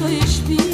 vdes për ty